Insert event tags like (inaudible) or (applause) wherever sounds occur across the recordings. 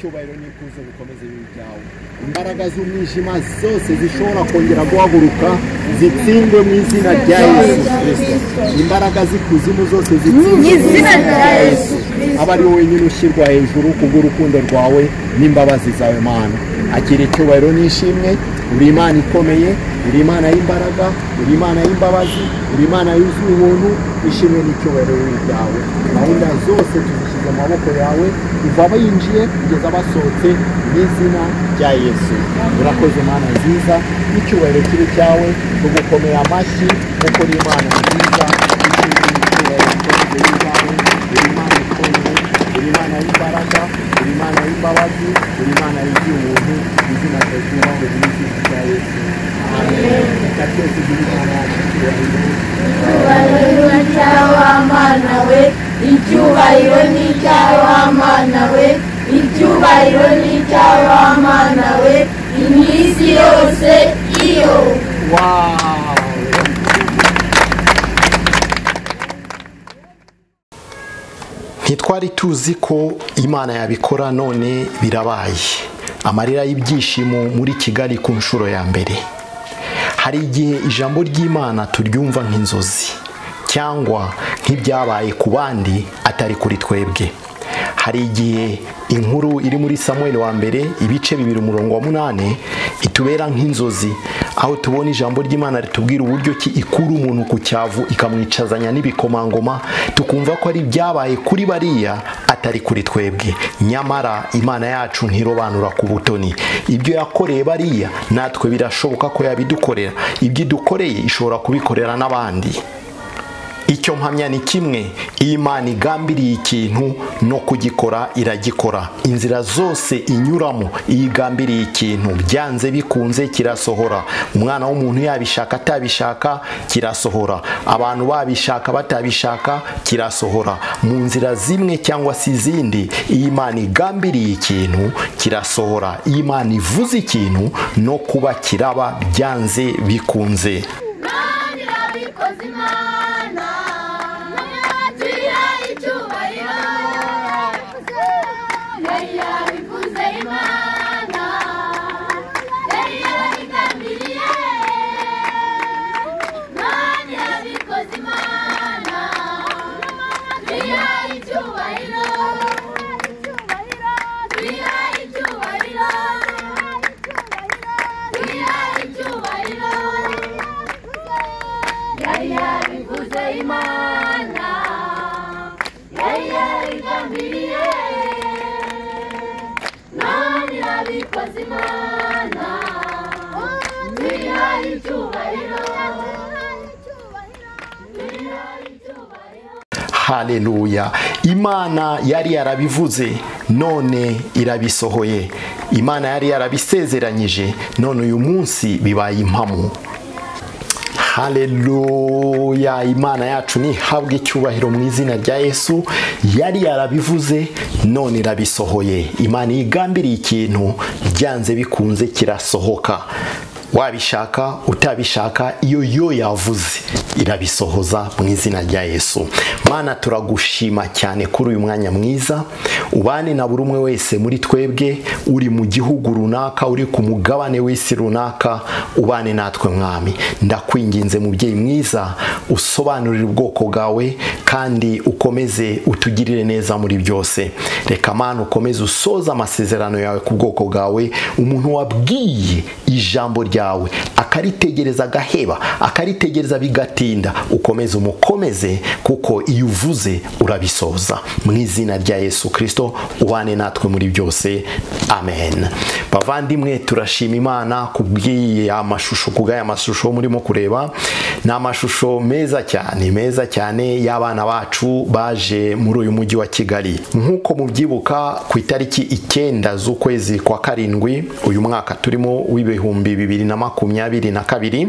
icyubahiro n'ikuzo bikomeze bibi byawe imbaraga z'umwijima zose zishobora kongera guhaguruka zitsindwe mu izina rya yesu kirisito imbaraga z'ikuzimu zose zitsindwe mu izina rya yesu aba ari wowe wenyine ushyirwa hejuru kubw'urukundo rwawe n'imbabazi zawe mana akira icyubahiro n'ishimwe uri imana ikomeye uri imana y'imbaraga uri imana y'imbabazi uri imana yuzuye ubuntu ishimwe n'icyubahiro byawe gahunda zose tuzishyize mu maboko yawe kuva binjiye kugeza basohotse mu izina rya yesu. Urakoze mana nziza n'icyubahiro kibi cyawe tugukomeye amashyi kuko uri imana nziza imana uri imana y'imbaraga uri imana y'imbabazi uri imana yuzuye ubuntu izina ryawe ryubahwe mu izina rya yesu amen reka twese tugire imana yacu icyubahiro we icyubahiro ni icyawe mana we icyubahiro ni we iminsi yose iyo ntitwari tuzi ko imana yabikora none birabaye. Amarira y'ibyishimo muri kigali ku nshuro ya mbere. Hari igihe ijambo ry'imana turyumva nk'inzozi cyangwa nk'ibyabaye ku bandi atari kuri twebwe. Hari igihe inkuru iri muri samuel wa mbere ibice bibiri umurongo wa munani itubera nk'inzozi. Aho tubona ijambo ry'imana ritubwira uburyo ki ikura umuntu ku cyavu ikamwicazanya n'ibikomangoma tukumva ko ari ibyabaye kuri bariya atari kuri twebwe. Nyamara imana yacu ntirobanura ku butoni. Ibyo yakoreye bariya natwe birashoboka ko yabidukorera. Ibyo idukoreye ishobora kubikorera n'abandi. Icyo mpamya ni kimwe. Imana igambiriye ikintu no kugikora iragikora. Inzira zose inyuramo iyo igambiriye ikintu. Byanze bikunze kirasohora. Umwana w'umuntu yabishaka atabishaka kirasohora. Abantu babishaka batabishaka kirasohora. Mu nzira zimwe cyangwa se izindi imana igambiriye ikintu kirasohora. Imana ivuze ikintu no kuba kiraba. Byanze bikunze. Haleluya imana yari yarabivuze none irabisohoye. Imana yari yarabisezeranyije none uyu munsi bibaye impamo. Haleluya imana yacu ntihabwe icyubahiro mu izina rya yesu. Yari yarabivuze none irabisohoye. Imana yigambiriye ikintu byanze bikunze kirasohoka. Wabishaka utabishaka iyo yo yavuze irabisohoza mu izina rya yesu. Mana turagushima cyane kuri uyu mwanya mwiza. Ubane na buri umwe wese muri twebwe uri mu gihugu runaka uri ku mugabane w'isi runaka ubane natwe mwami. Ndakwinginze mubyeyi mwiza usobanurire ubwoko bwawe kandi ukomeze utugirire neza muri byose. Reka mana ukomeze usoza amasezerano yawe ku bwoko bwawe. Umuntu wabwiye ijambo ryawe akaritegereza agaheba akaritegereza bigatinda ukomeze umukomeze kuko iyo uvuze urabisoza mu izina rya yesu kirisito ubane natwe muri byose. Amen. Bavandimwe turashima imana kubw'iya mashusho kubw'aya mashusho murimo kureba. Ni amashusho meza cyane meza cyane y'abana bacu baje muri uyu mujyi wa kigali. Nk'uko mubyibuka ku itariki icyenda z'ukwezi kwa karindwi uyu mwaka turimo w'ibihumbi bibiri na makumyabiri na kabiri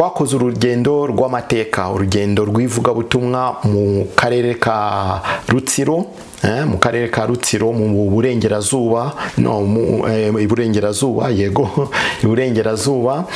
twakoze urugendo rw'amateka urugendo rw'ivugabutumwa mu karere ka rutsiro mu karere ka rutsiro mu burengerazuba no mu iburengerazuba yego (laughs) iburengerazuba.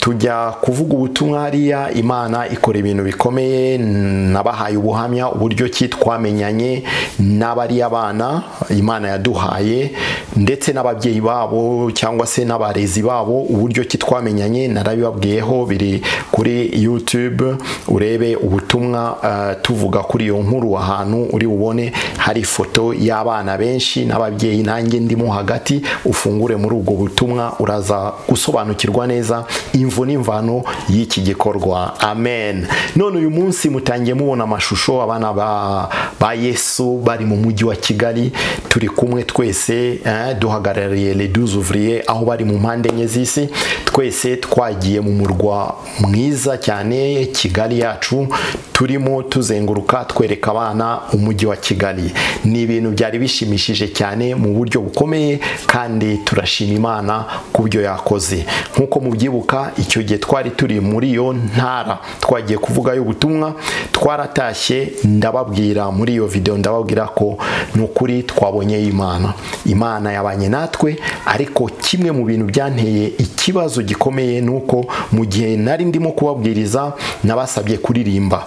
Tujya kuvuga ubutumwa hariya imana ikora ibintu bikomeye nabahaye ubuhamya uburyo ki twamenyanye n'abariya bana imana yaduhaye ndetse n'ababyeyi babo cyangwa se n'abarezi babo uburyo ki twamenyanye narabibabwiyeho biri kuri youtube urebe ubutumwa tuvuga kuri iyo nkuru ahantu uri bubone hari ifoto y'abana benshi n'ababyeyi nanjye ndimo hagati ufungure muri ubwo butumwa uraza gusobanukirwa neza imvu n'imvano y'iki gikorwa. Amen. None uyu munsi mutangiye mubona amashusho abana ba yesu bari mu mujyi wa kigali. Turi kumwe twese duhagarariye leduzuvuriye aho bari mu mpande enye z'isi. Twese twagiye mu murwa mwiza cyane kigali yacu. Turimo tuzenguruka twereka abana umujyi wa kigali. Ni ibintu byari bishimishije cyane mu buryo bukomeye kandi turashima imana ku byo yakoze. Nk'uko mubyibuka icyo gihe twari turi muri iyo ntara. Twagiye kuvugayo ubutumwa twaratashye ndababwira muri iyo videwo ndababwira ko ni ukuri twabonye imana. Imana yabanye natwe ariko kimwe mu bintu byanteye ikibazo gikomeye ni uko mu gihe nari ndimo kubabwiriza nabasabye kuririmba.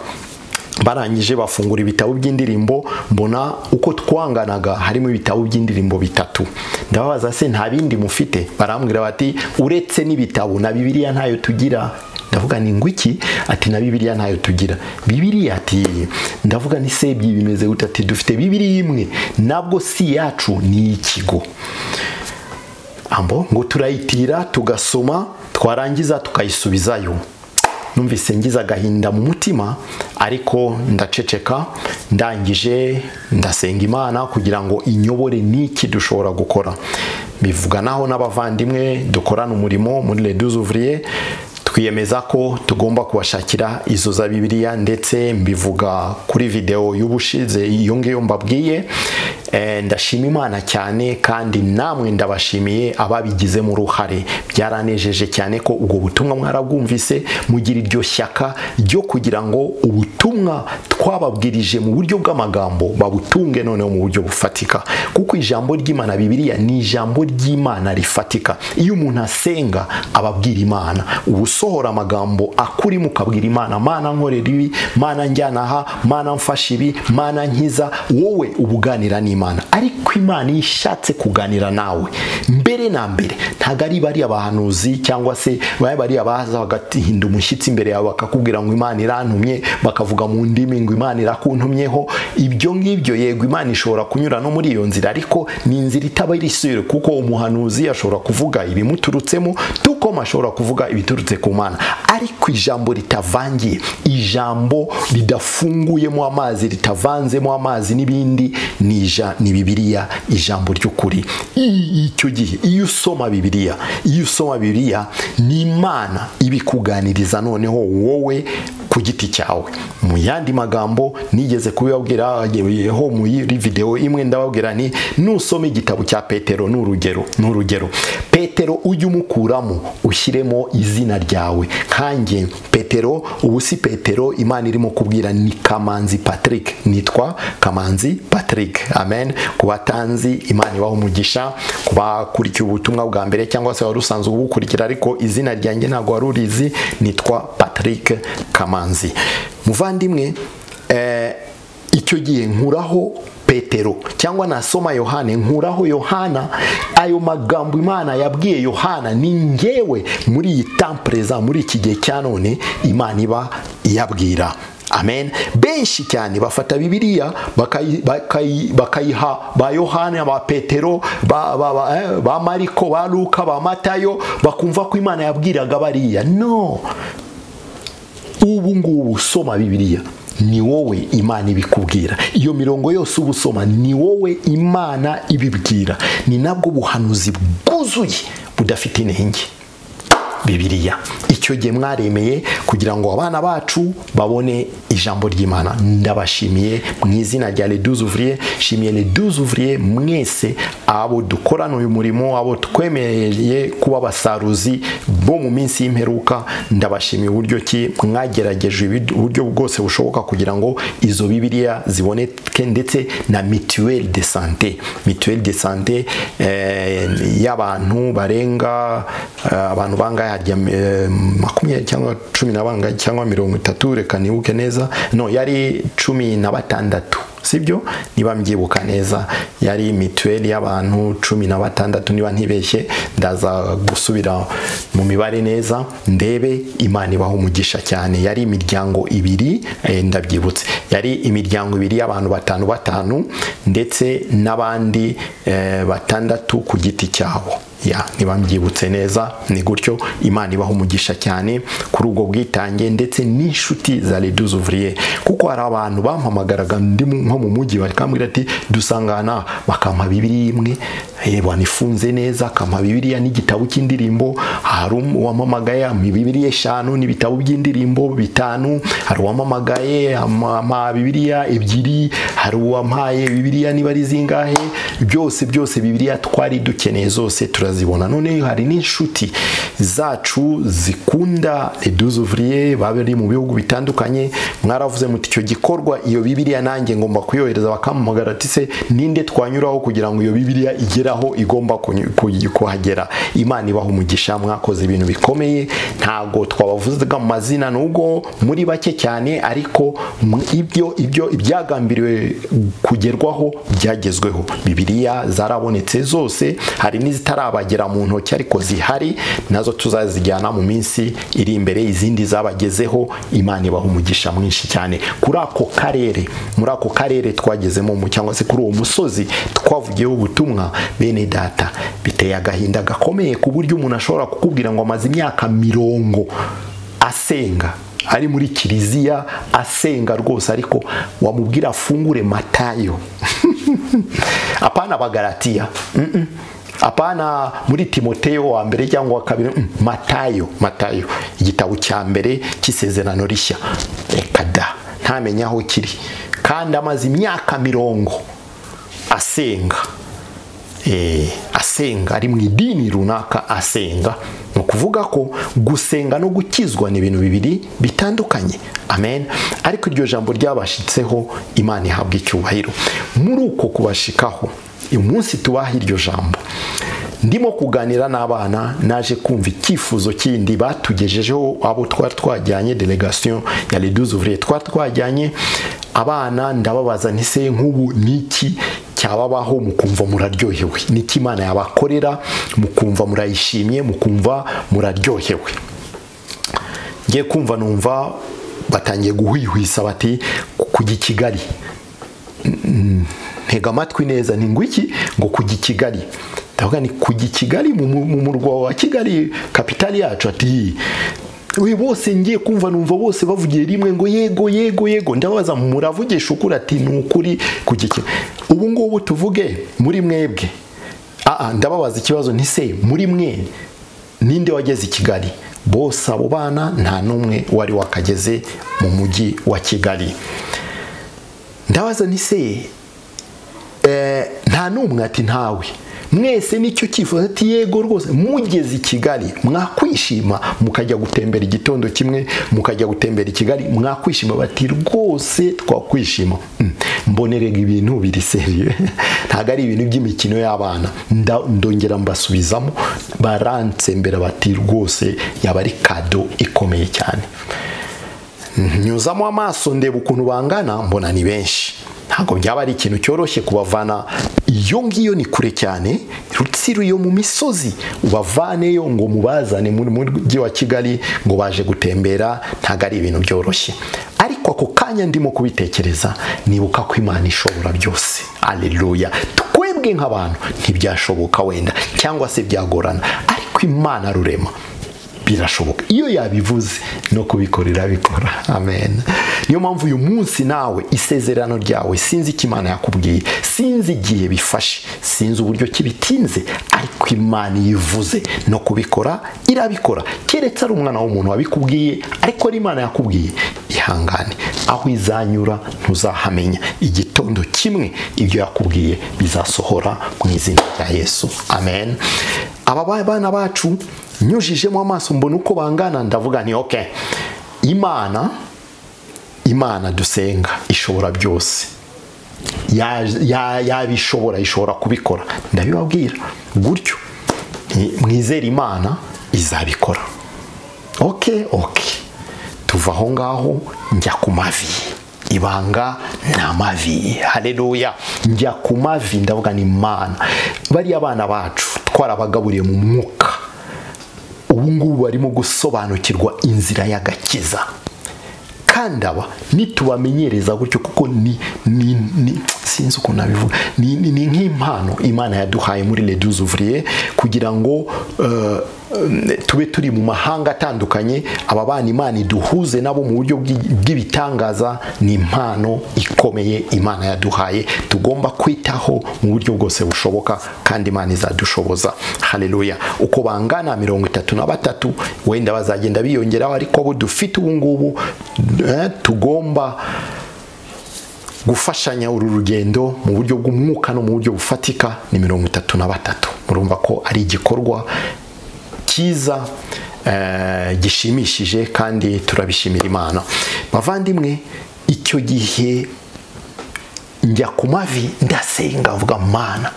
Barangije bafungura ibitabo by'indirimbo mbona uko twanganaga harimo ibitabo by'indirimbo bitatu. Ndababaza se nta bindi mufite? Barambwira bati uretse n'ibitabo na bibiliya ntayo tugira. Ndavuga ni ngwiki ati na bibiliya ntayo tugira. Bibiliya ati ndavuga ni sebye bimeze gute? Ati dufite bibiliya imwe nabwo si yacu ni ikigo. Ambo ngo turayitira tugasoma twarangiza tukayisubizayo. Numvise ngize agahinda mu mutima ariko ndaceceka ndangije ndasenga imana kugira ngo inyobore n'iki dushobora gukora. Bivuganaho n'abavandimwe dukorana umurimo muri leduzuvuriye twiyemeza ko tugomba kubashakira izo za bibiliya ndetse mbivuga kuri videwo y'ubushize iyo ngiyo mbabwiye ndashima imana cyane kandi namwe ndabashimiye ababigizemo uruhare byaranejeje cyane ko ubwo butumwa mwarabwumvise mugira iryo shyaka ryo kugira ngo ubutumwa twababwirije mu buryo bw'amagambo babutunge noneho mu buryo bufatika. Kuko ijambo ry'imana bibiliya ni ijambo ry'imana rifatika. Iyo umuntu asenga ababwira imana. Ubu usohora amagambo akurimo ukabwira imana. Mana nkorera ibi mana njyana aha mana mfasha ibi mana nkiza wowe ubuganira n'imana. Ariko imana iyo ishatse kuganira nawe mbere na mbere ntabwo ari bariya bahanuzi cyangwa se bariya baza bagahinda umushyitsi imbere yawe bakakubwira ngo imana irantumye bakavuga mu ndimi ngo imana irakuntumyeho. Ibyo ngibyo yego imana ishobora kunyura no muri iyo nzira. Ariko ni inzira itaba irisire kuko umuhanuzi ashobora kuvuga ibimuturutsemo tukoma ashobora kuvuga ibiturutse ku mana ariko ijambo ritavangiye ijambo ridafunguyemo amazi ritavanzemo amazi n'ibindi ni bibiliya ijambo ry'ukuri. Icyo gihe iyo usoma bibiliya iyo usoma bibiliya ni imana ibikuganiriza noneho wowe ku giti cyawe. Mu yandi magambo nigeze kubibabwira ho muri videwo imwe ndababwira ni nusoma igitabo cya petero ni urugero ni urugero petero ujye umukuramo ushyiremo izina ryawe. Nkanjye petero ubu si petero imana irimo kubwira ni kamanzi patrick. Nitwa kamanzi patrick. Amen. Ku batanzi imana ibaha umugisha ku bakurikiye ubutumwa bwa mbere cyangwa se wari usanzwe ubukurikira ariko izina ryanjye ntabwo wari urizi nitwa patrick kamanzi. Umwanzi muvandimwe eh, icyo gihe nkuraho petero cyangwa nasoma yohane nkuraho yohana. Ayo magambo imana yabwiye yohana ni ngewe muri iyi tampureza muri iki gihe cya none imana iba iyabwira. Amen. Benshi cyane bafata bibiliya bakayi- bakayi- bakayiha ba yohana ba petero eh, ba mariko ba luka ba matayo bakumva ko imana yabwiraga bariya. No! Ubu ngubu usoma bibiliya ni wowe imana ibikubwira. Iyo mirongo yose uba usoma ni wowe imana ibibwira. Ni nabwo buhanuzi bwuzuye budafite inenge bibiliya. Icyo gihe mwaremeye kugira ngo abana bacu babone ijambo ry'imana. Ndabashimiye mu izina rya leduze uvuriye shimiye leduze uvuriye mwese abo dukorana uyu murimo abo twemereye kuba abasaruzi bo mu minsi y'imperuka. Ndabashimiye uburyo ki mwagerageje uburyo bwose bushoboka kugira ngo izo bibiliya ziboneke ndetse na mituweli de sante mituweli de sante eh, y'abantu barenga eh, abantu bangahe harya eh, makumyabiri cyangwa cumi na bangahe cyangwa mirongo itatu reka nibuke neza. No yari cumi na batandatu. Sibyo? Niba mbyibuka neza. Yari mituweli y'abantu cumi na batandatu. Niba ntibeshye ndaza gusubira mu mibare neza. Ndebe imana ibaha umugisha cyane. Yari imiryango ibiri eh, ndabyibutse. Yari imiryango ibiri y'abantu batanu batanu ndetse n'abandi eh, batandatu ku giti cyabo. Ya niba mbyibutse neza ni gutyo imana ibaha umugisha cyane kuri ubwo bwitange ndetse n'inshuti za leduze uvuriye kuko hari abantu bampamagaraga nko mu mujyi bakambwira ati dusangana. Bakampa bibiri imwe wanifunze neza. Akampa bibiriya n'igitabo cy'indirimbo. Hari uwampamagaye ampa bibiriya eshanu n'ibitabo by'indirimbo bitanu. Hari uwampamagaye ampa bibiriya ebyiri. Hari uwampaye bibiriya niba ari zingahe. Byose byose bibiriya twari dukeneye zose turazibona none hari n'inshuti zacu zikunda leduze uvuriye bari mu bihugu bitandukanye. Mwaravuze muti icyo gikorwa iyo bibiriya nanjye ngomba kuyohereza bakampamagara ati se ninde twanyuraho kugira ngo iyo bibiriya igere aho igomba kuhagera imana ibaha umugisha mwakoze ibintu bikomeye. Ntabwo twabavuzaga mu mazina nubwo muri bake cyane ariko ibyo ibyo ibyagambiriwe kugerwaho byagezweho. Bibiriya zarabonetse zose hari n'izitarabagera mu ntoki ariko zihari na zo tuzazijyana mu minsi iri imbere izindi zabagezeho. Imana ibaha umugisha mwinshi cyane. Kuri ako karere muri ako karere twagezemo cyangwa se kuri uwo musozi twavugiyeho ubutumwa bene data biteye agahinda gakomeye ku buryo umuntu ashobora kukubwira ngo amaze imyaka mirongo asenga ari muri kiliziya asenga rwose ariko wamubwira afungure matayo. (laughs) Apana abagaratiya Mm-mm. Apana muri timoteyo wa mbere cyangwa wa kabiri mm, matayo matayo igitabo cya mbere cy'isezerano rishya. Reka da ntamenya aho kiri. Kandi amaze imyaka mirongo asenga eh, asenga ari mu idini runaka asenga. Ni ukuvuga ko gusenga no gukizwa ni ibintu bibiri bitandukanye. Amen. Ariko iryo jambo ryabashitseho imana ihabwa icyubahiro. Muri uko kubashikaho uyu munsi tubaha iryo jambo. Ndimo kuganira n'abana naje kumva icyifuzo kindi batugejejeho abo twari twajyanye delegation ya leduze ouvrier twari twajyanye abana ndababaza ntise nk'ubu niki cyababaho mukumva muraryohewe? Niki imana yabakorera mukumva murayishimye mukumva muraryohewe? Ngiye kumva numva batangiye guhwihwisa bati kujya i kigali ntega amatwi neza iki ngo kujya i kigali. Ndavuga ni kujya i kigali mu mu- mu murwa wa kigali kapitali yacu. Ati we bose ngiye kumva numva bose bavugiye rimwe ngo yego yego yego. Ndabaza muravugisha ukuri? Ati ni ukuri kujya i ubu ngubu tuvuge muri mwebwe. Ndababaza ikibazo ntise muri mwe ninde wageze i kigali? Bose abo bana nta n'umwe wari wakageze mu mujyi wa kigali. Ndabaza ntise nta n'umwe ati ntawe. Mwese ni cyo cyifuzo ati yego rwose mugeze i kigali mwakwishima mukajya gutembera igitondo kimwe mukajya gutembera i kigali mwakwishima bati rwose twakwishima. Mm, mbonerega ibintu biri seriye (laughs) ntabwo ari ibintu by'imikino y'abana. Ndongera mbasubizamo baransembera bati rwose yaba ari kado ikomeye cyane. Nyuzamo amaso ndeba ukuntu bangana mbona ni benshi. Ntabwo byaba ari ikintu cyoroshye kubavana. Iyo ngiyo ni kure cyane rutsiro yo mu misozi ubavaneyo ngo mubazane mu mujyi wa kigali ngo baje gutembera ntabwo ari ibintu byoroshye. Ariko ako kanya ndimo kubitekereza nibuka ko imana ishobora byose. Aleluya twebwe nk'abantu ntibyashoboka wenda cyangwa se byagorana. Ariko imana rurema. Birashoboka. Iyo yabivuze no kubikorera bikora amen. Niyo mpamvu uyu munsi nawe isezerano ryawe sinzi icyo imana yakubwiye sinzi igihe bifashe sinzi uburyo kibitinze ariko imana iyo ivuze no kubikora irabikora. Keretse ari umwana w'umuntu wabikubwiye ariko ari imana yakubwiye ihangane. Aho izanyura ntuzahamenya igitondo kimwe ibyo yakubwiye bizasohora mu izina rya yesu. Amen. Aba bana bacu nyujijemo amaso mbona uko bangana ndavuga ni oke imana imana dusenga ishobora byose. Yabishobora ishobora kubikora. Ndabibabwira gutyo mwizere imana izabikora. Oke oke tuva aho ngaho njya ku mavi. Ibanga ni amavi hareruya njya ku mavi ndavuga ni imana. Bariya abana bacu twarabagaburiye mu mwuka. Ubu ngubu barimo gusobanukirwa inzira y'agakiza kandi aba nitubamenyereza gutyo kuko ni ni sinzi ukuntu nabivuga. Ni ni nk'impano imana yaduhaye muri leduze uvuriye kugira ngo tube turi mu mahanga atandukanye aba bana imana iduhuze nabo mu buryo bw'ibitangaza ni impano ikomeye imana yaduhaye. Tugomba kwitaho mu buryo bwose bushoboka kandi imana izadushoboza. Hareruya uko bangana mirongo itatu na batatu wenda bazagenda biyongeraho ariko abo dufite ubu ngubu tugomba gufashanya uru rugendo mu buryo bw'umwuka no mu buryo bufatika ni mirongo itatu na batatu. Murumva ko ari igikorwa cyiza gishimishije kandi turabishimira imana. Bavandimwe icyo gihe njya ku mavi ndasenga mvuga mana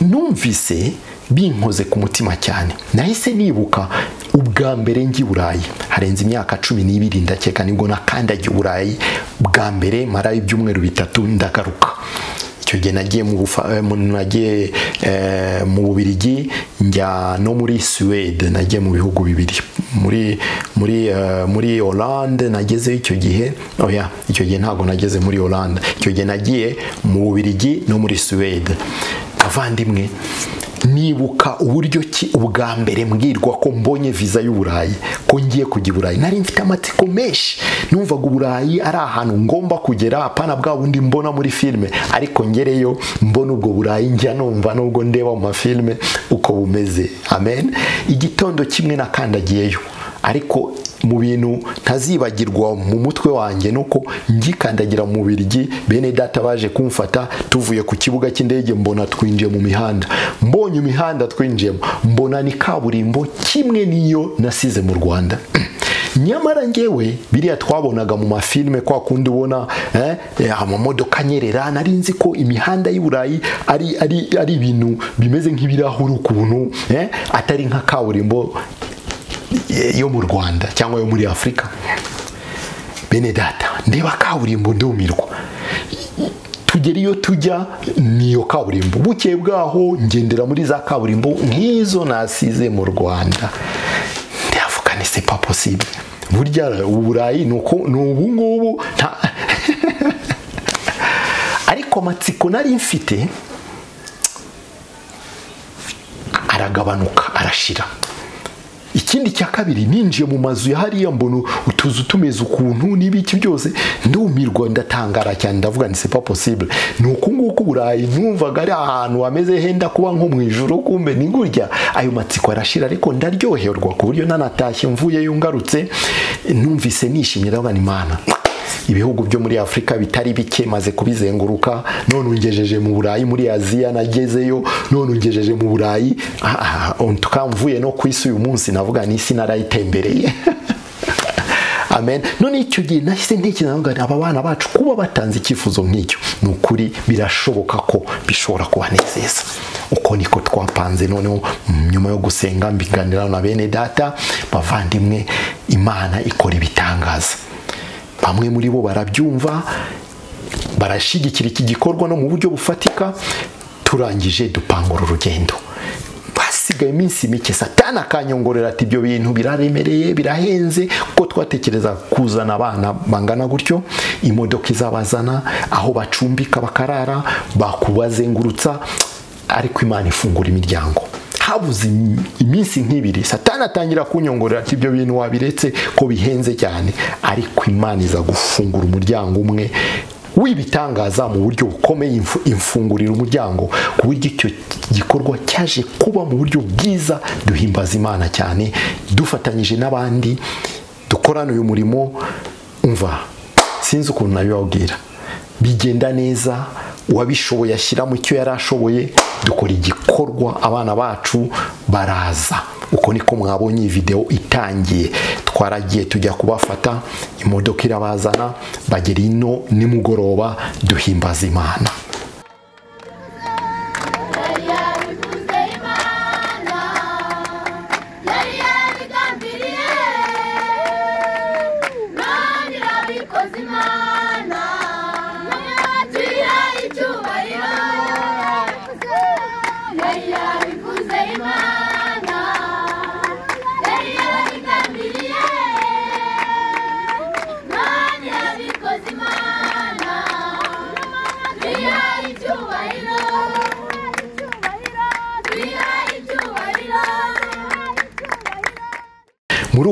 numvise binkoze ku mutima cyane. Nahise nibuka ubwa mbere njya i burayi. Harenze imyaka cumi n'ibiri ndakeka ni bwo nakandagiye i burayi. Bwa mbere marayo ibyumweru bitatu ndagaruka. Icyo gihe nagiye mu bubirigi njya no muri suwede nagiye mu bihugu bibiri. Muri muri muri oranje nagezeyo icyo gihe oya icyo gihe ntabwo nageze muri oranje icyo gihe nagiye mu bubirigi no muri suwede abavandimwe nibuka uburyo ki ubwa mbere mbwirwa ko mbonye viza y'uburayi ko ngiye kujya i burayi nari mfite amatsiko menshi. Numvaga uburayi ari ahantu ngomba kugera apana bwa bundi mbona muri filime. Ariko ngereyo mbona ubwo burayi njya numva nubwo ndeba mu mafilime uko bumeze. Amen. Igitondo kimwe nakandagiyeyo. Ariko mu bintu ntazibagirwa mu mutwe wanjye nuko ngikandagira mu birigi bene data baje kumfata tuvuye ku kibuga cy'indege mbona twinjiye mu mihanda. Mbonye imihanda twinjiyemo. Mbona ni kaburimbo kimwe n'iyo nasize mu rwanda. (clears throat) Nyamara ngewe biriya twabonaga mu mafilime kwa kundi ubona amamodoka anyerera nari nzi ko imihanda y'i burayi ari ibintu bimeze nk'ibirahuri ukuntu atari nka kaburimbo yo mu rwanda cyangwa yo muri afurika bene data ndeba kaburimbo ndumirwa. Tugera iyo tujya niyo kaburimbo. Bukeye bwaho ngendera muri za kaburimbo nk'izo nasize mu rwanda. Ndavuga ni sepa posible burya uburayi ni ubu ngubu (laughs) ariko amatsiko nari mfite aragabanuka arashira. Ikindi cya kabiri ninjiye mu mazu ya hariya mbona utuzu tumeze ukuntu n'ibiki byose ndumirwa ndatangara cyane ndavuga ni sepa posible ni uku nguku uburayi numvaga ari ahantu hameze henda kuba nko mu ijoro kumbe ni gutya. Ayo matsiko arashira ariko ndaryoherwa ku buryo nanatashye mvuyeyo ngarutse numvise nishimye ndavuga imana ibihugu byo muri afurika bitari bike maze kubizenguruka. None ungejeje mu burayi muri aziya nagezeyo none ungejeje mu burayi. Tukamvuye no ku isi uyu munsi navuga n'isi narayitembereye. (laughs) Amen. None icyo gihe nahise ntekereza aba bana bacu kuba batanze icyifuzo nk'icyo ni ukuri birashoboka ko bishobora kubanezeza. Uko niko twapanze noneho nyuma yo gusenga mbiganira na bene data bavandimwe imana ikora ibitangaza. Bamwe muri bo barabyumva barashyigikira iki gikorwa no mu buryo bufatika turangije dupanga uru rugendo. Hasigaye iminsi mike satana akanyongorera ati ibyo bintu biraremereye birahenze. Kuko twatekereza kuzana abana bangana gutyo imodoka izabazana aho bacumbika bakarara bakubazengurutsa ariko imana ifungura imiryango. Habuze iminsi nk'ibiri. Satana atangira kunyongorera ati ibyo bintu wabiretse ko bihenze cyane. Ariko imana iza gufungura umuryango umwe w'ibitangaza mu buryo bukomeye imfungurira umuryango ku buryo icyo gikorwa cyaje kuba mu buryo bwiza duhimbaza imana cyane dufatanyije n'abandi dukorana uyu murimo. Umva sinzi ukuntu nabibabwira. Bigenda neza uwabishoboye ashyira mu cyo yari ashoboye. Dukora igikorwa abana bacu baraza. Uko niko mwabonye iyi videwo itangiye. Twaragiye tujya kubafata imodoka irabazana bagera ino nimugoroba duhimbaza imana.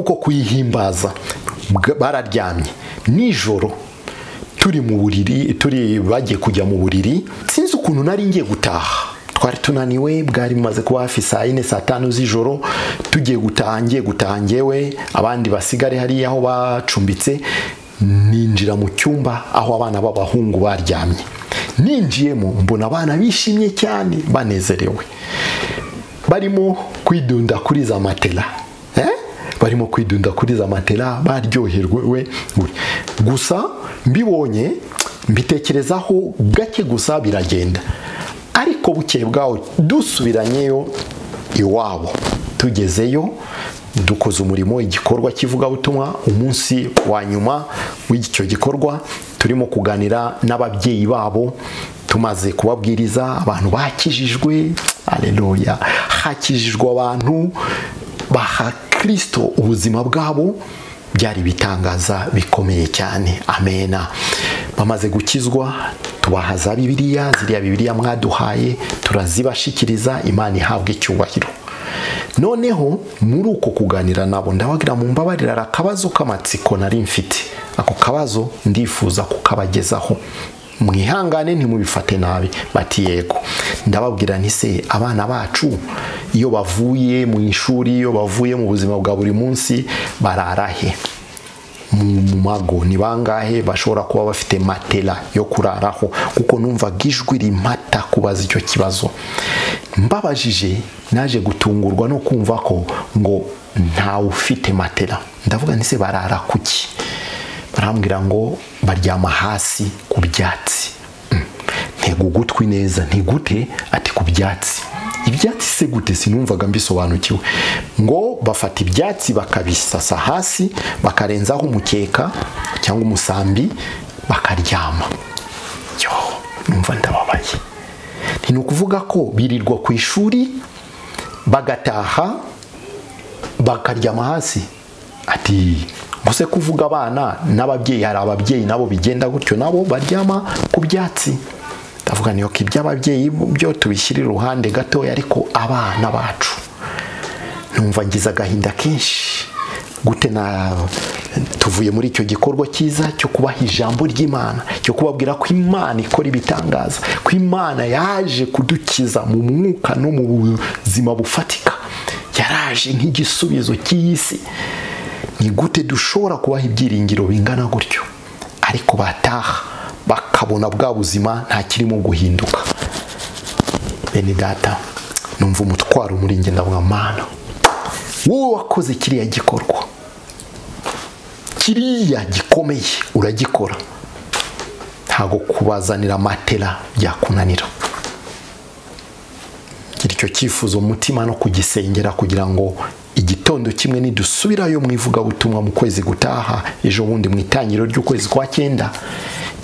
Muri uko kuyihimbaza bararyamye. Nijoro turi mu buriri turi bagiye kujya mu buriri sinzi ukuntu nari ngiye gutaha. Twari tunaniwe bwari bumaze kuba hafi saa yine saa tanu z'ijoro tugiye gutaha ngiye gutaha ngewe abandi basigare hariya aho bacumbitse ninjira mu cyumba aho abana b'abahungu baryamye. Ninjiyemo mbona abana bishimye cyane banezerewe. Barimo kwidunda kuri za matela? Barimo kwidunda kuri za matela baryoherwe gusa mbibonye mbitekerezaho gake gusa biragenda. Ariko bukeye bwaho dusubiranyeyo iwabo. Tugezeyo dukoze umurimo igikorwa cy'ivugabutumwa umunsi wa nyuma w'icyo gikorwa turimo kuganira n'ababyeyi babo tumaze kubabwiriza abantu bakijijwe hakijijwe abantu baha kirisito ubuzima bwabo byari ibitangaza bikomeye cyane. Amena bamaze gukizwa tubaha za bibiliya ziriya bibiliya mwaduhaye turazibashikiriza imana ihabwa icyubahiro. Noneho muri uko kuganira nabo ndabagira mu mbabarira akabazo k'amatsiko nari mfite. Ako kabazo ndifuza kukabagezaho. Mwihangane ntimubifate nabi. Bati yego ndababwira nti se abana bacu iyo bavuye mu ishuri iyo bavuye mu buzima bwa buri munsi bararahe mu mago ni bangahe bashobora kuba bafite matela yo kuraraho? Kuko numvaga ijwi rimata kubaza icyo kibazo. Mbabajije naje gutungurwa no kumva ko ngo ntawe ufite matela. Ndavuga nti se barara kuki? Barambwira ngo baryama hasi ku byatsi. Ntego ugutwi neza ntigute ati ku byatsi. Ibyatsi se gute? Sinumvaga mbisobanukiwe. Ngo bafata ibyatsi bakabisasa hasi bakarenzaho umukeka cyangwa umusambi bakaryama. Yo numva ndababaye. Ni ukuvuga ko birirwa ku ishuri bagataha bakaryama hasi. Ati mbese kuvuga abana n'ababyeyi hari ababyeyi nabo bigenda gutyo nabo baryama ku byatsi. Ndavuga niyo ko iby'ababyeyi byo tubishyira iruhande gatoya ariko abana bacu. Numva ngize agahinda kenshi gute na tuvuye muri icyo gikorwa cyiza cyo kubaha ijambo ry'imana cyo kubabwira ko imana ikora ibitangaza ko imana yaje kudukiza mu mwuka no mu buzima bufatika. Yaraje nk'igisubizo cy'iyi si ni gute dushobora kubaha ibyiringiro bingana gutyo? Ariko bataha bakabona bwa buzima nta kirimo guhinduka. Bene data numva umutwaro muri njye ndavuga mana wowe wakoze kiriya gikorwa. Kiriya gikomeye uragikora. Ntabwo kubazanira matela byakunanira. Icyo cyifuzo mu mutima no kugisengera kugira ngo igitondo kimwe nidusubirayo mu ivugabutumwa mu kwezi gutaha ejo bundi mu itangiriro ry'ukwezi kwa cyenda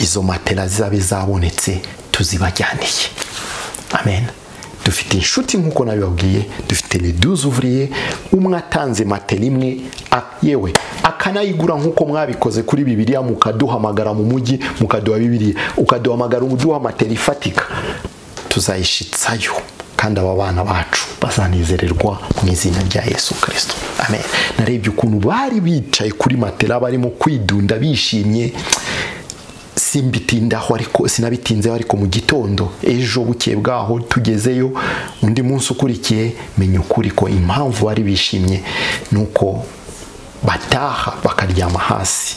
izo matera zizabe zabonetse tuzibajyaniye. Amen. Dufite inshuti nk'uko nabibabwiye dufite uvuriye umwe atanze matera imwe yewe akanayigura nk'uko mwabikoze kuri bibiliya mukaduhamagara mu mujyi mukaduha bibiliya ukaduhamagara uduha matera ifatika tuzayishitsayo. Kandi aba bana bacu bazanezererwa mu izina rya yesu kirisito amen. Narebye ukuntu bari bicaye kuri matera barimo kwidunda bishimye. Simbitindaho ariko sinabitinzeho ariko mu gitondo ejo buke bwaho tugezeyo undi munsi ukurikiye menya ukuri ko impamvu bari bishimye ni uko bataha bakaryama hasi.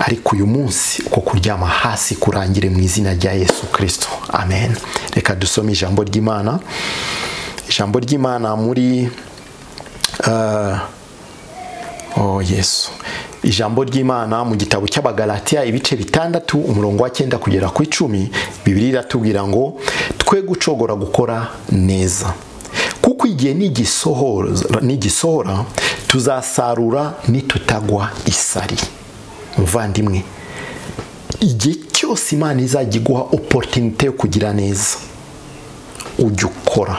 Ariko uyu munsi uko kuryama hasi kurangire mu izina rya yesu kirisito amen. Reka dusome ijambo ry'imana. Ijambo ry'imana muri oh yesu. Ijambo ry'imana mu gitabo cy'abagalatiya ibice bitandatu umurongo wa cyenda kugera ku icumi bibiri iratubwira ngo twe gucogora gukora neza. Kuko igihe nigisohora tuzasarura nitutagwa isari. Muvandimwe. Igihe cyose imana izajya iguha oporutinite yo kugira neza ujya ukora.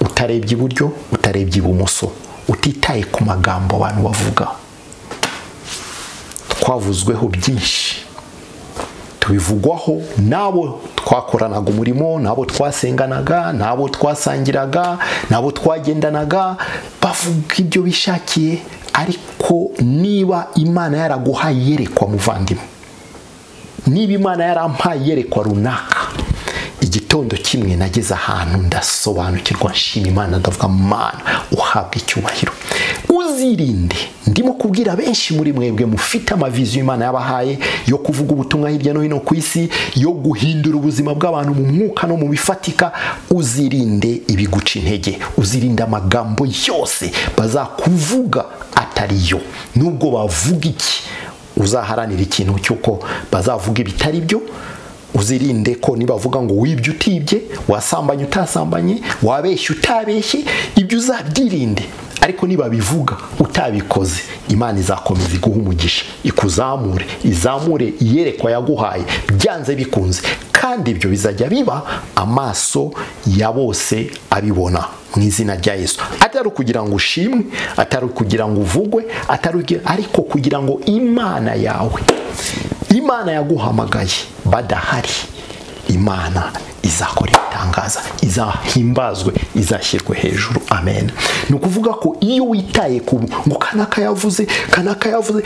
Utarebye iburyo utarebye ibumoso. Utitaye ku magambo abantu bavuga. Twavuzweho byinshi. Tubivugwaho. N'abo twakoranaga umurimo n'abo twasenganaga n'abo twasangiraga n'abo twagendanaga. Bavuga ibyo bishakiye. Ariko niba imana yaraguhaye iyerekwa muvandimwe niba imana yarampaye iyerekwa runaka igitondo kimwe nageze ahantu ndasobanukirwa nshima imana ndavuga mana uhabwa icyubahiro. Uzirinde. Ndimo kubwira benshi muri mwebwe mufite amaviziyo imana yabahaye yo kuvuga ubutumwa hirya no hino ku isi yo guhindura ubuzima bw'abantu mu mwuka no mu bifatika. Uzirinde ibiguca intege. Uzirinde amagambo yose bazakuvuga atari yo. Nubwo bavuga iki? Uzaharanira ikintu cy'uko bazavuga ibitari byo uzirinde ko nibavuga ngo wibye utibye wasambanye utasambanye wabeshye utabeshye ibyo uzabyirinde. Ariko nibabivuga utabikoze imana izakomeza iguha umugisha ikuzamure izamure iyerekwa yaguhaye byanze bikunze kandi ibyo bizajya biba amaso ya bose abibona mu izina rya yesu. Atari ukugira ngo ushimwe atari ukugira ngo uvugwe atari ariko kugira ngo imana yawe imana yaguhamagaye badahari. Imana izakora ibitangaza izahimbazwe izashyirwe hejuru. Amen. Ni ukuvuga ko iyo witaye ku ngo kanaka yavuze kanaka yavuze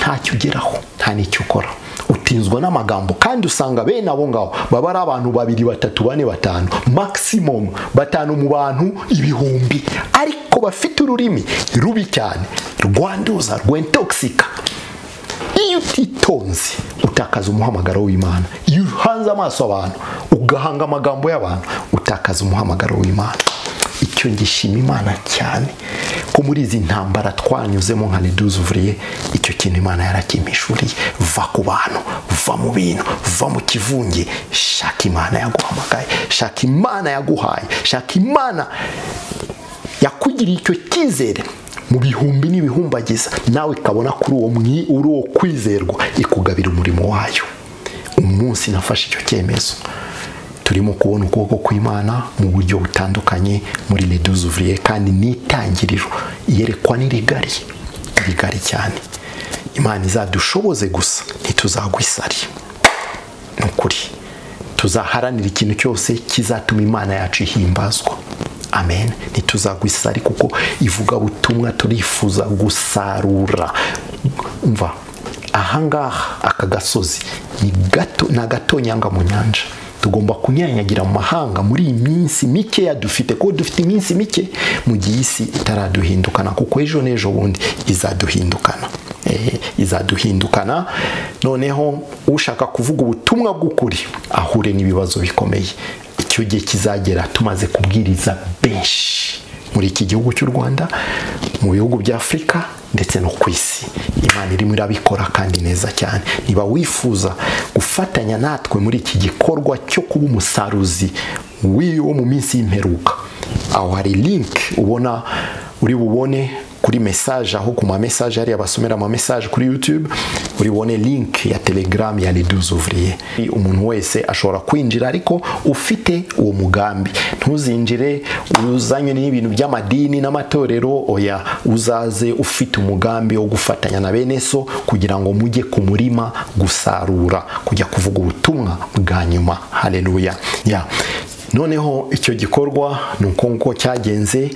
ntacyo ugeraho nta n'icyo ukora. Utinzwa n'amagambo kandi usanga bene abo ngabo baba ari abantu babiri batatu bane batanu maximum batanu mu bantu ibihumbi. Ariko bafite ururimi rubi cyane rwanduza rwentoxika iyo utitonze utakaza umuhamagaro w'imana. Iyo uhanze amaso abantu ugahanga amagambo y'abantu utakaza umuhamagaro w'imana. Icyo ngishima imana cyane ko muri izi ntambara twanyuzemo nka uvuriye icyo kintu imana yarakimpishuriye va ku bantu va mu bintu va mu kivunge. Shaka imana yaguhamagaye shaka imana yaguhaye shaka imana yakugiriye icyo cyizere. Mu bihumbi n'ibihumbagiza nawe ikabona kuri uwo uri uwo kwizerwa ikugabira umurimo wayo. Umunsi nafashe icyo cyemezo. Turimo kubona ukuboko kw'imana mu buryo butandukanye muri uvuriye kandi n'itangiriro iyerekwa ni rigari rigari cyane. Imana izadushoboze gusa ntituzagwa isari ni ukuri. Tuzaharanira ikintu cyose kizatuma imana yacu ihimbazwa. Amen. Ntituzagwa isari kuko ivugabutumwa turifuza gusarura. Mva ahangaha aka gasozi ni gato ni agatonyanga mu nyanja. Tugomba kunyanyagira mu mahanga muri iyi minsi mikeya dufite kuko dufite iminsi mike mu gihe isi itaraduhindukana kuko ejo n'ejo bundi izaduhindukana. Izaduhindukana. Noneho ushaka kuvuga ubutumwa bw'ukuri ahure n'ibibazo bikomeye. Icyo gihe kizagera tumaze kubwiriza benshi. Muri iki gihugu cy'u rwanda mu bihugu bya afurika ndetse no ku isi. Imana irimo irabikora kandi neza cyane. Niba wifuza gufatanya natwe muri iki gikorwa cyo kuba umusaruzi wo mu minsi y'imperuka aho hari link ubona uri bubone kuri message aho ku ma message hariya basomera ama message kuri youtube uri bubone link ya telegram ya les douze ouvriers. Umuntu wese ashobora kwinjira ariko ufite uwo mugambi. Ntuzinjire uzanywe n'ibintu by'amadini n'amatorero oya uzaze ufite umugambi wo gufatanya na bene so kugira ngo mujye ku murima gusarura kujya kuvuga ubutumwa bwa nyuma. Haleluya ya. Noneho icyo gikorwa ni uko nguko cyagenze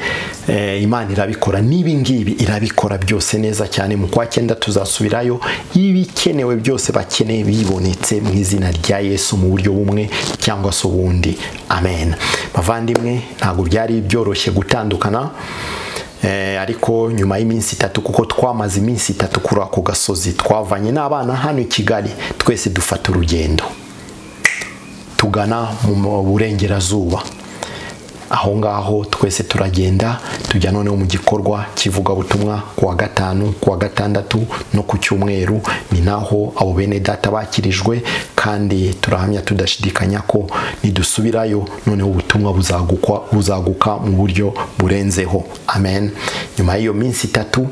imana irabikora. N'ibi ngibi irabikora byose neza cyane mu kwa cyenda tuzasubirayo ibikenewe byose bakeneye bibonetse mu izina rya yesu mu buryo bumwe cyangwa se ubundi. Amen. Bavandimwe ntabwo byari byoroshye gutandukana ariko nyuma y'iminsi itatu kuko twamaze iminsi itatu kuri ako gasozi twavanye n'abana hano i kigali twese dufata urugendo. Tugana mu burengerazuba. Aho ngaho twese turagenda tujya noneho mu gikorwa kivugabutumwa ku wa gatanu ku wa gatandatu no ku cyumweru. Ni naho abo bene data bakirijwe kandi turahamya tudashidikanya ko nidusubirayo noneho ubutumwa buzaguka mu buryo burenzeho. Amen. Nyuma y'iyo minsi itatu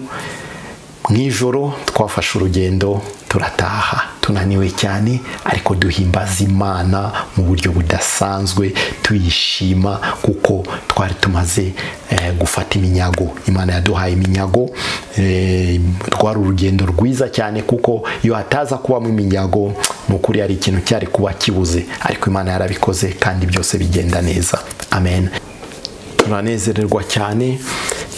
mu ijoro twafashe urugendo turataha. Tunaniwe cyane ariko duhimbaza imana mu buryo budasanzwe tuyishima kuko twari tumaze gufata iminyago. Imana yaduhaye iminyago rwari urugendo rwiza cyane kuko iyo hataza kubamo iminyago ni ukuri hari ikintu cyari kuba kibuze. Ariko imana yarabikoze kandi byose bigenda neza. Amen. Turanezererwa cyane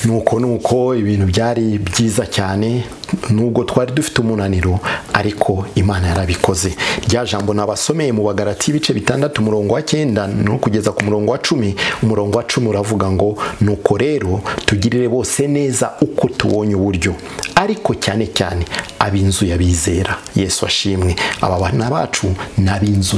nuko nuko ibintu byari byiza cyane. Nubwo twari dufite umunaniro ariko imana yarabikoze. Rya jambo nabasomeye mu bagarati ibice bitandatu umurongo wa cyenda no kugeza ku murongo wa cumi. Umurongo wa cumi uravuga ngo nuko rero tugirire bose neza uko tubonye uburyo. Ariko cyane cyane ab'inzu y'abizera yesu ashimwe. Aba bana bacu ni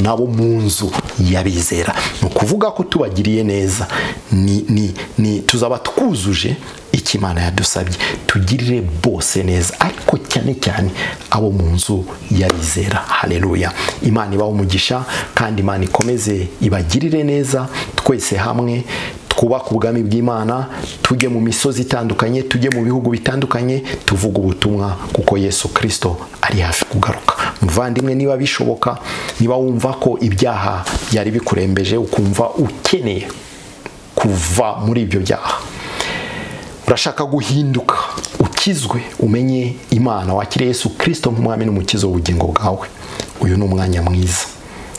nabo mu nzu y'abizera ni ukuvuga ko tubagiriye neza. Ni, ni, ni tuzaba twuzuje icyo imana yadusabye tugirire bose neza ariko cyane cyane abo mu nzu y'abizera hareruya imana ibaha umugisha kandi imana ikomeze ibagirire neza twese hamwe twubake ubwami bw'imana tujye mu misozi itandukanye tujye mu bihugu bitandukanye tuvuge ubutumwa kuko yesu kirisito ari hafi kugaruka. Muvandimwe niba bishoboka niba wumva ko ibyaha byari bikurembeje ukumva ukeneye kuva muri ibyo byaha. Urashaka guhinduka? Ukizwe umenye imana wakire yesu kirisito nk'umwami n'umukizo w'ubugingo bwawe. Uyu ni umwanya mwiza.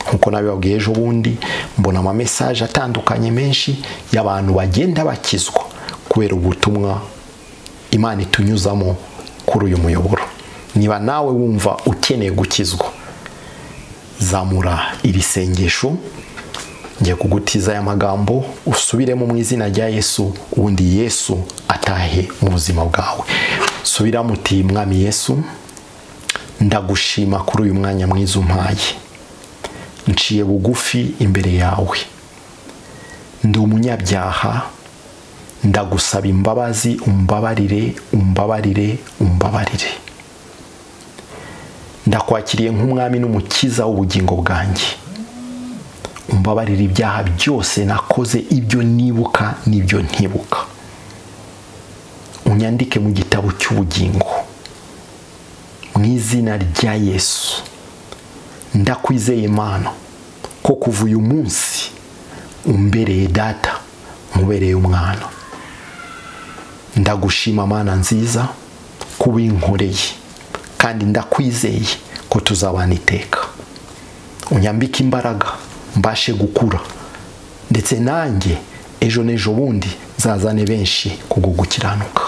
Nkuko nabibabwiye ejo bundi mbona amamesaje atandukanye menshi y'abantu bagenda bakizwa kubera ubutumwa imana itunyuzamo kuri uyu muyoboro. Niba nawe wumva ukeneye gukizwa zamura iri sengesho. Ngiye kugutiza aya magambo usubiremo mu izina rya yesu ubundi yesu atahe mu buzima bwawe. Subiramo uti mwami yesu ndagushima kuri uyu mwanya mwiza umpaye. Nciye bugufi imbere yawe. Ndi umunyabyaha ndagusaba imbabazi umbabarire umbabarire umbabarire. Ndakwakiriye nk'umwami n'umukiza w'ubugingo bwanjye. Umbabarire ibyaha byose nakoze ibyo nibuka n'ibyo ntibuka. Unyandike mu gitabo cy'ubugingo. Mu izina rya yesu. Ndakwizeye imana ko kuva uyu munsi umbereye data mubereye umwana. Ndagushima mana nziza kuba inkoreye kandi ndakwizeye ko tuzabana iteka. Unyambike imbaraga. Mbashe gukura. Ndetse nanjye ejo n'ejo bundi nzazane benshi kubwo gukiranuka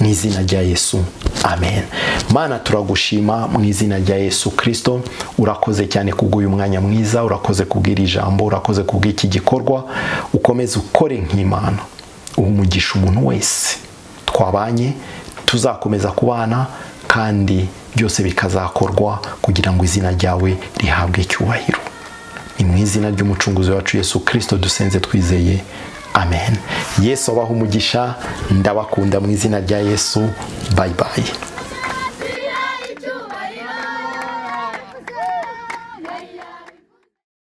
mu izina rya yesu amen. Mana turagushima mu izina rya yesu kirisito urakoze cyane kubw'uyu mwanya mwiza urakoze kubw'iri jambo urakoze kubw'iki gikorwa. Ukomeze ukore nk'imana. Umugisha umuntu wese. Twabanye tuzakomeza kubana kandi byose bikazakorwa kugira ngo izina ryawe rihabwe icyubahiro. Ni mu izina ry'umucunguzi wacu yesu kirisito dusenze twizeye. Amen. Yesu abaha umugisha ndabakunda mu izina rya yesu. Bayi bayi